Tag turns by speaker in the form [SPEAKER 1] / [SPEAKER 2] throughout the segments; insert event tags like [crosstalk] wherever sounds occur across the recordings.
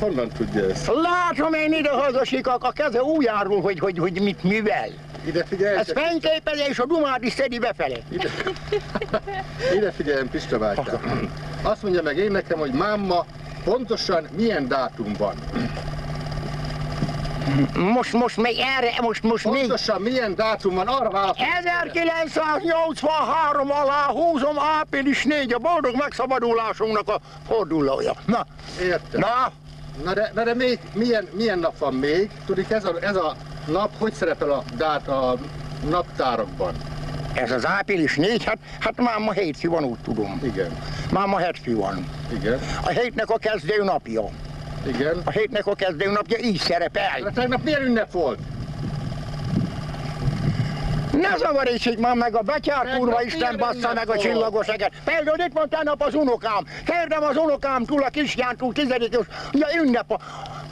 [SPEAKER 1] Az honnan tudja ezt?
[SPEAKER 2] Látom én ide hazasikak a keze újjáról, hogy, hogy, hogy mit művel.
[SPEAKER 1] Ide figyelj!
[SPEAKER 2] Ez fényképezze és a dumát is szedi befele.
[SPEAKER 1] Ide, ide figyeljen, Pista bátyám. Azt mondja meg én nekem, hogy máma pontosan milyen dátum van.
[SPEAKER 2] Most, most még erre, most, most még...
[SPEAKER 1] Pontosan milyen dátum van, arra válaszol.
[SPEAKER 2] 1983 alá húzom április 4 a boldog megszabadulásunknak a fordulója. Na,
[SPEAKER 1] Értem.
[SPEAKER 2] na,
[SPEAKER 1] Na de, na de még, milyen, milyen nap van még? Tudik, ez a, ez a nap hogy szerepel a, dát, a naptárokban?
[SPEAKER 2] ez az április 4, hát, hát már ma hétfő van, úgy tudom.
[SPEAKER 1] Igen,
[SPEAKER 2] Már ma hétfő van.
[SPEAKER 1] igen,
[SPEAKER 2] A hétnek a kezdő napja.
[SPEAKER 1] igen.
[SPEAKER 2] A hétnek a kezdő napja így szerepel.
[SPEAKER 1] De tegnap milyen ünnep volt?
[SPEAKER 2] Ne zavarítsik már meg a betyár kurva Isten bassza meg a
[SPEAKER 1] volt?
[SPEAKER 2] csillagos eget. Például itt van tegnap az unokám. Kérdem az unokám túl a kisján túl tizedikos. Ja ünnep a...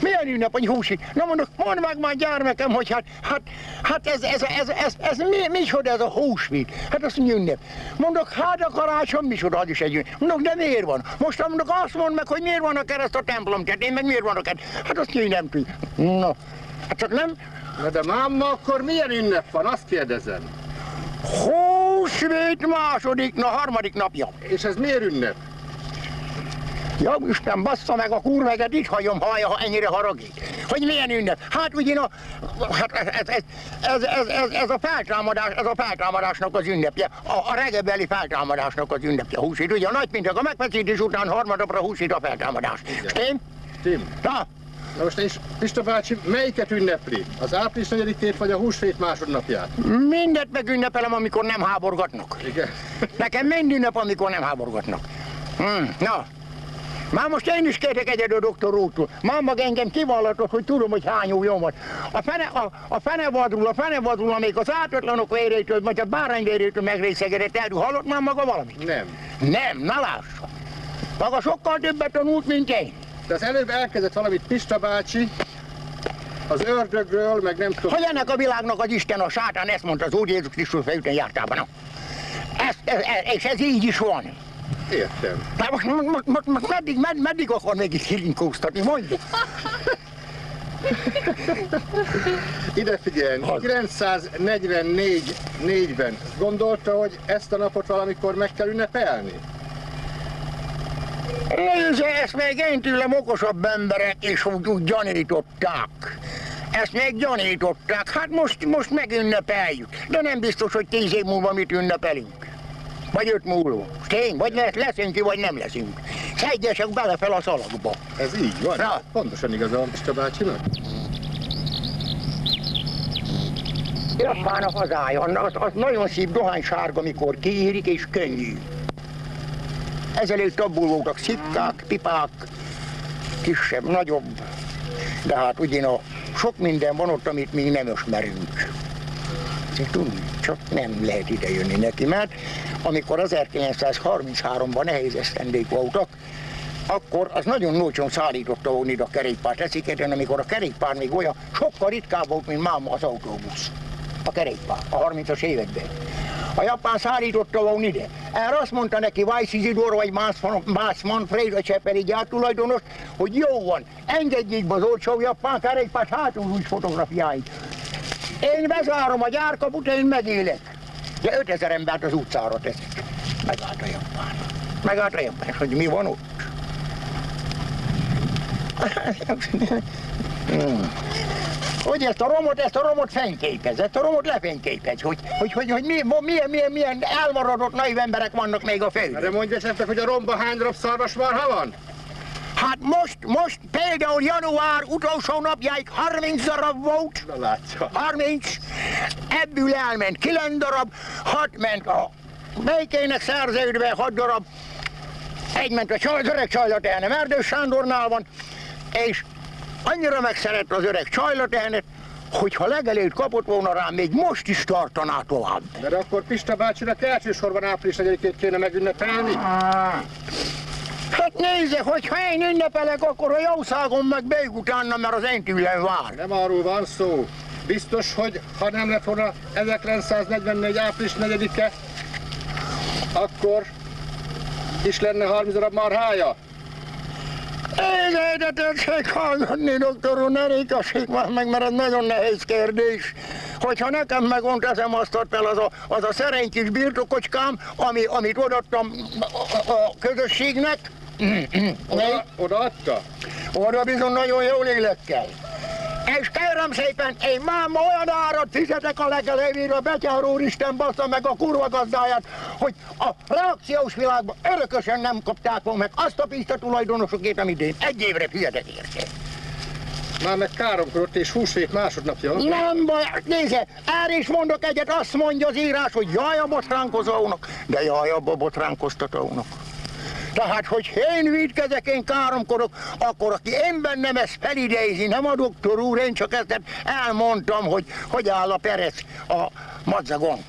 [SPEAKER 2] Milyen ünnep a húsi? Na mondok, mondd meg már gyermekem, hogy hát, hát, hát ez, ez, ez, ez, ez, mi, micsoda ez a húsvét? Hát azt mondja ünnep. Mondok, hát a karácsony micsoda, az is egy ünnep. Mondok, de miért van? Most mondok, azt mondd meg, hogy miért van a kereszt a templom én meg miért van a kereszt? Hát azt én nem tudja. Na, hát csak nem,
[SPEAKER 1] Na de máma, akkor milyen ünnep van? Azt kérdezem.
[SPEAKER 2] Húsvét második, na harmadik napja.
[SPEAKER 1] És ez miért ünnep?
[SPEAKER 2] Ja, Isten, bassza meg a kurveget, itt hagyom haja, ha ennyire haragít. Hogy milyen ünnep? Hát ugye, a, hát ez, ez, ez, ez, ez, ez, a feltámadás, ez a feltámadásnak az ünnepje, a, a reggeli feltámadásnak az ünnepje, húsít. Ugye a nagypintek a megfeszítés után harmadapra húsít a feltámadás. Én?
[SPEAKER 1] Tim,
[SPEAKER 2] Na,
[SPEAKER 1] na most és Pista bácsi, melyiket ünnepli? Az április 4-ét vagy a húsvét másodnapját?
[SPEAKER 2] mindet megünnepelem, amikor nem háborgatnak.
[SPEAKER 1] Igen.
[SPEAKER 2] Nekem mind ünnep, amikor nem háborgatnak. Hmm, na, már most én is kérek egyedül doktor úrtól. Már maga engem kivallatott, hogy tudom, hogy hány ujjam van. A fene, a, a fenevadul, a fenevadul, amelyik az ártatlanok vérétől, vagy a bárány vérétől megrészegedett elő. Hallott már maga valamit?
[SPEAKER 1] Nem.
[SPEAKER 2] Nem, na lássa. Maga sokkal többet tanult, mint én.
[SPEAKER 1] De az előbb elkezdett valamit Pista bácsi, az ördögről, meg nem tudom.
[SPEAKER 2] Hogy ennek a világnak az Isten, a sátán, ezt mondta az Úr Jézus Krisztus fejütön jártában. Ez, ez, ez, és ez így is van.
[SPEAKER 1] Értem.
[SPEAKER 2] Na most, most, most, most meddig, med, meddig akar még itt hilinkóztatni, mondja? [laughs]
[SPEAKER 1] Ide figyelj,
[SPEAKER 2] Hallj.
[SPEAKER 1] 944 négyben gondolta, hogy ezt a napot valamikor meg kell ünnepelni?
[SPEAKER 2] Nézze, ezt még én tőlem okosabb emberek is úgy, úgy gyanították. Ezt még gyanították, hát most, most megünnepeljük. De nem biztos, hogy tíz év múlva mit ünnepelünk. Vagy öt múlva. Tény, vagy lesz, leszünk ki, vagy nem leszünk. Szedjesek bele fel a szalagba.
[SPEAKER 1] Ez így van?
[SPEAKER 2] Na.
[SPEAKER 1] Pontosan igaza van Pista bácsinak?
[SPEAKER 2] Japán a hazája, az, az nagyon szép dohánysárga, mikor kiírik és könnyű. Ezelőtt abból voltak szikkák, pipák, kisebb, nagyobb. De hát ugyan a sok minden van ott, amit még nem ismerünk. Tudni, csak nem lehet ide jönni neki, mert amikor 1933-ban nehéz esztendék voltak, akkor az nagyon nócson szállította volna ide a kerékpárt. Esziketen, amikor a kerékpár még olyan sokkal ritkább volt, mint máma az autóbusz. A kerékpár, a 30-as években. A japán szállította volna ide. Erre azt mondta neki Weiss Isidor vagy Mász Manfred, a Csepeli gyártulajdonos, hogy jó van, engedjék be az olcsó japán kerékpárt, hátul úgy fotografiáit. Én bezárom a gyárkaput, én megélek. De 5000 embert az utcára teszek. Megállt a japán. Megállt a japán, hogy mi van ott. [laughs] Hmm. Hogy ezt a romot, ezt a romot fényképez, ezt a romot lefényképez, hogy, hogy, hogy, hogy mi, milyen, milyen, milyen elmaradott naiv emberek vannak még a földön.
[SPEAKER 1] De mondja esetleg, hogy a romba hány darab szarvasmarha van?
[SPEAKER 2] Hát most, most például január utolsó napjáig 30 darab volt,
[SPEAKER 1] Na látja.
[SPEAKER 2] 30, ebből elment 9 darab, 6 ment a melyikének szerződve, 6 darab, egy ment a csaj, öreg csajlatehenem Erdős Sándornál van, és annyira megszerette az öreg csajlatehenet, hogy ha legelőtt kapott volna rá, még most is tartaná tovább.
[SPEAKER 1] De, akkor Pista bácsinak elsősorban április 4-ét kéne megünnepelni?
[SPEAKER 2] Hát nézze, hogy ha én ünnepelek, akkor a jószágom meg beig utána, mert az én tűlem vár.
[SPEAKER 1] Nem arról van szó. Biztos, hogy ha nem lett volna 1944. április 4-e, akkor is lenne 30 darab marhája?
[SPEAKER 2] Tessék hallgatni, doktor úr, ne rékassék már meg, mert ez nagyon nehéz kérdés. Hogyha nekem meg on teszem azt fel az a, az a szerény kis birtokocskám, ami, amit odaadtam a, a közösségnek,
[SPEAKER 1] Oda, odaadta?
[SPEAKER 2] oda bizony nagyon jó lélekkel. És kérem szépen, én már olyan árat fizetek a legelejére a betyár úristen bassza meg a kurva gazdáját, hogy a reakciós világban örökösen nem kapták volna meg azt a pista tulajdonosokét, amit én egy évre fizetek érte.
[SPEAKER 1] Már meg káromkodott és húsvét másodnapja.
[SPEAKER 2] Nem baj, nézze, erre is mondok egyet, azt mondja az írás, hogy jaj a botránkozónak, de jaj a botránkoztatónak. Tehát, hogy én védkezek, én káromkodok, akkor aki én bennem ezt felidézi, nem a doktor úr, én csak ezt elmondtam, hogy hogy áll a perec a madzagon.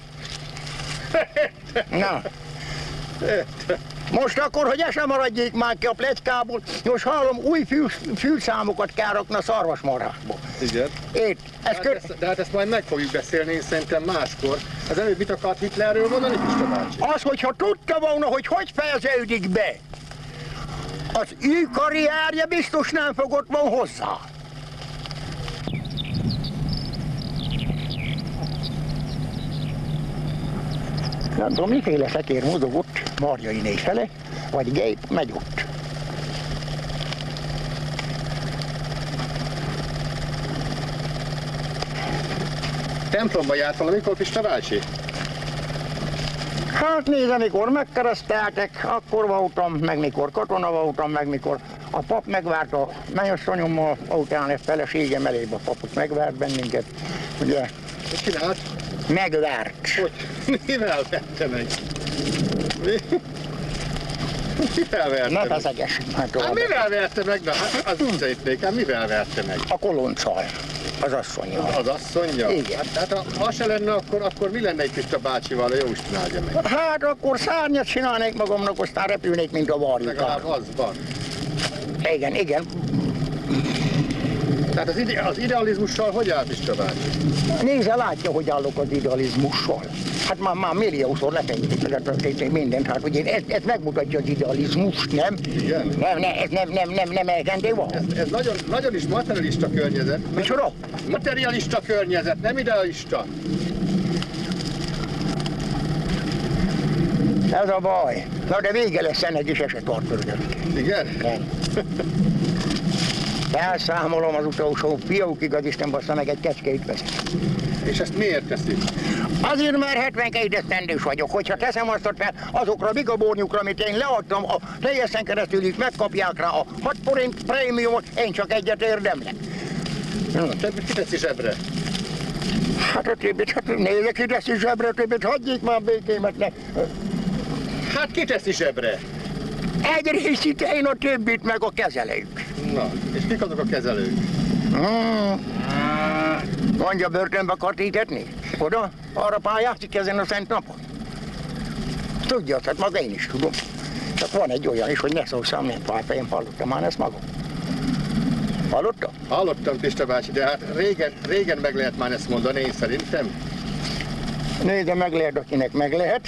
[SPEAKER 2] [laughs] Na. Most akkor, hogy ez sem maradjék már ki a pletykából, most hallom, új fül, fülszámokat kell rakni a szarvasmarhákból.
[SPEAKER 1] Igen.
[SPEAKER 2] Itt, ez
[SPEAKER 1] Hát
[SPEAKER 2] kö...
[SPEAKER 1] ezt, de hát ezt majd meg fogjuk beszélni, én szerintem máskor. Az előbb mit akart Hitlerről mondani, Pista bácsi?
[SPEAKER 2] Az, hogyha tudta volna, hogy hogy fejeződik be, az ő karrierje biztos nem fogott volna hozzá. Nem tudom, miféle szekér mozogott Marjai négy fele, vagy gép megy ott.
[SPEAKER 1] Templomba járt valamikor Pista bácsi?
[SPEAKER 2] Hát nézd, amikor megkereszteltek, akkor voltam, meg mikor katona voltam, meg mikor a pap megvárt a mennyasszonyommal, utána a feleségem elébb a papot megvárt bennünket. Ugye,
[SPEAKER 1] Mit csinált?
[SPEAKER 2] megvárt.
[SPEAKER 1] Hogy? Mivel vette meg? Mi? Mivel verte
[SPEAKER 2] Ne
[SPEAKER 1] meg?
[SPEAKER 2] feszeges. Hát
[SPEAKER 1] Hát mivel verte meg? Na, hát az szép hát mivel verte meg?
[SPEAKER 2] A kolonccal, az asszonyjal.
[SPEAKER 1] Az asszonya?
[SPEAKER 2] Igen.
[SPEAKER 1] Hát, hát ha, ha se lenne, akkor, akkor mi lenne egy Pista bácsival, a jó Isten áldja meg.
[SPEAKER 2] Hát akkor szárnyat csinálnék magamnak, aztán repülnék, mint a
[SPEAKER 1] Legalább
[SPEAKER 2] varjukár.
[SPEAKER 1] az van.
[SPEAKER 2] Igen, igen.
[SPEAKER 1] Tehát az, ide, az idealizmussal hogy áll Pista bácsi?
[SPEAKER 2] Nézze, látja, hogy állok az idealizmussal. Hát már, már milliószor lefenyítettek mindent, hát ugye ez, ez megmutatja az idealizmust, nem?
[SPEAKER 1] Igen.
[SPEAKER 2] Nem, ne, ez nem, nem, nem, nem elegendő van.
[SPEAKER 1] Ez, ez nagyon, nagyon is materialista környezet.
[SPEAKER 2] Micsoda?
[SPEAKER 1] Materialista környezet, nem idealista.
[SPEAKER 2] Ez a baj. Na de vége lesz ennek is, eset tart örülök.
[SPEAKER 1] Igen?
[SPEAKER 2] Nem. [laughs] Elszámolom az utolsó fiókig, az Isten bassza meg egy kecskét veszek.
[SPEAKER 1] És ezt miért teszi?
[SPEAKER 2] Azért, mert 72 esztendős vagyok, hogyha teszem azt fel azokra a bigabornyukra, amit én leadtam, a teljesen keresztül is megkapják rá a 6 forint prémiumot, én csak egyet érdemlek. Hm.
[SPEAKER 1] Többit kiteszi zsebre.
[SPEAKER 2] Hát a többit, hát nézzek ide zsebre, a többit hagyjék már békémet, ne.
[SPEAKER 1] Hát kiteszi zsebre.
[SPEAKER 2] Egy részét én a többit meg a kezelők.
[SPEAKER 1] Na, és kik azok a kezelők?
[SPEAKER 2] Hmm. Mondja, börtönbe akart ítetni? Oda? Arra pályázik ezen a szent napon? Tudja, hát maga én is tudom. Csak van egy olyan is, hogy ne szólsz nem pályába, én hallottam már ezt magam. Hallotta?
[SPEAKER 1] Hallottam Pista bácsi, de hát régen, régen meg lehet már ezt mondani, én szerintem.
[SPEAKER 2] Nézd, meg lehet, akinek meg lehet.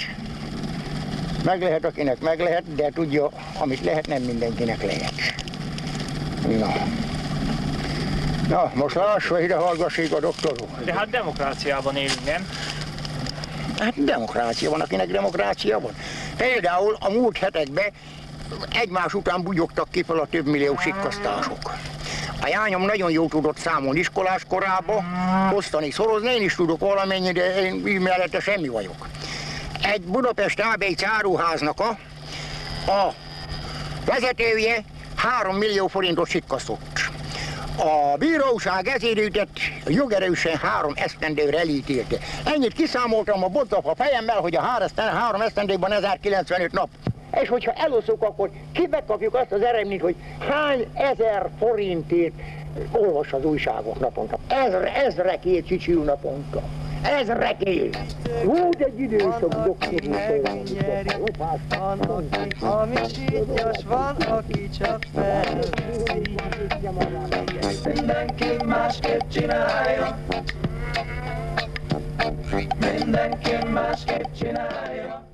[SPEAKER 2] Meg lehet, akinek meg lehet, de tudja, amit lehet, nem mindenkinek lehet. Na. Na, most lassan ide hallgassék a doktor úr.
[SPEAKER 3] De hát demokráciában élünk, nem?
[SPEAKER 2] Hát demokrácia van, akinek demokrácia van. Például a múlt hetekben egymás után bugyogtak ki fel a több millió sikkasztások. A jányom nagyon jól tudott számolni iskolás korába, osztani, szorozni, én is tudok valamennyi, de én mellette semmi vagyok. Egy Budapest ABC áruháznak a, a vezetője 3 millió forintot sikkasztott. A bíróság ezért ütött jogerősen három esztendőre elítélte. Ennyit kiszámoltam a bodzap a fejemmel, hogy a három esztendő, három esztendőben 1095 nap. És hogyha eloszuk, akkor kibekapjuk azt az eredményt, hogy hány ezer forintért olvas az újságok naponta. Ezre, ezrekét csicsül naponta. Ezrekét! Volt egy időszak, doktor úr,
[SPEAKER 4] megnyeri, van, aki hamis ígyas, van, aki csak felveszi. Mindenki másképp csinálja. Mindenki másképp csinálja.